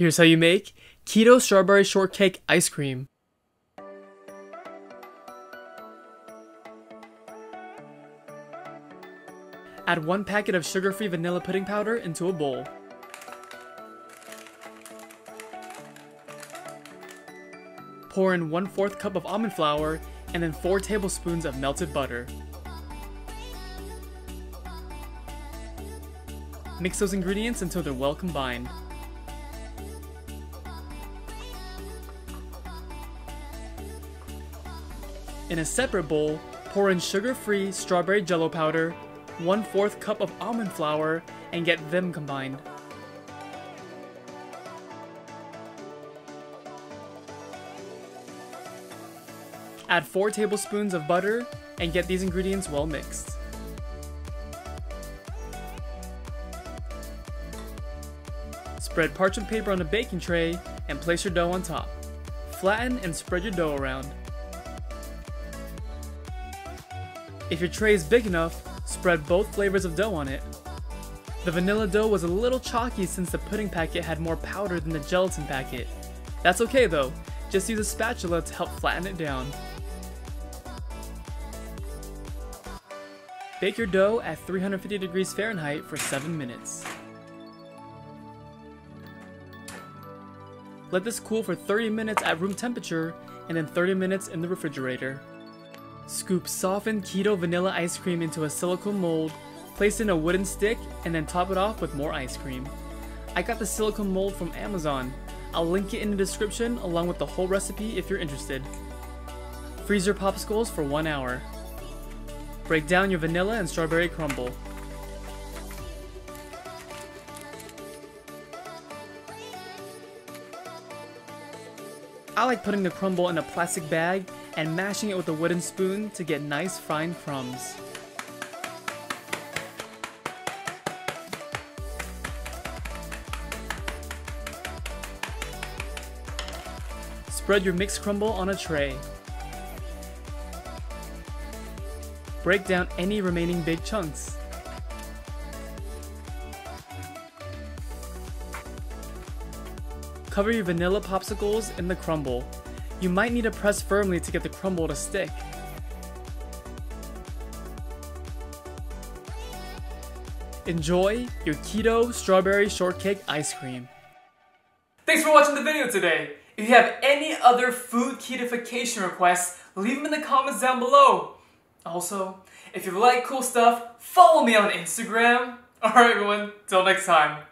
Here's how you make Keto Strawberry Shortcake Ice Cream. Add one packet of sugar-free vanilla pudding powder into a bowl. Pour in 1 4th cup of almond flour and then 4 tablespoons of melted butter. Mix those ingredients until they're well combined. In a separate bowl, pour in sugar-free strawberry jello powder, 1 4th cup of almond flour, and get them combined. Add 4 tablespoons of butter and get these ingredients well mixed. Spread parchment paper on a baking tray and place your dough on top. Flatten and spread your dough around. If your tray is big enough, spread both flavors of dough on it. The vanilla dough was a little chalky since the pudding packet had more powder than the gelatin packet. That's okay though, just use a spatula to help flatten it down. Bake your dough at 350 degrees Fahrenheit for 7 minutes. Let this cool for 30 minutes at room temperature and then 30 minutes in the refrigerator. Scoop softened keto vanilla ice cream into a silicone mold, place in a wooden stick, and then top it off with more ice cream. I got the silicone mold from Amazon. I'll link it in the description along with the whole recipe if you're interested. Freeze your popsicles for one hour. Break down your vanilla and strawberry crumble. I like putting the crumble in a plastic bag and mashing it with a wooden spoon to get nice fine crumbs. Spread your mixed crumble on a tray. Break down any remaining big chunks. Cover your vanilla popsicles in the crumble. You might need to press firmly to get the crumble to stick. Enjoy your keto strawberry shortcake ice cream. Thanks for watching the video today. If you have any other food ketofication requests, leave them in the comments down below. Also, if you like cool stuff, follow me on Instagram. Alright everyone, till next time.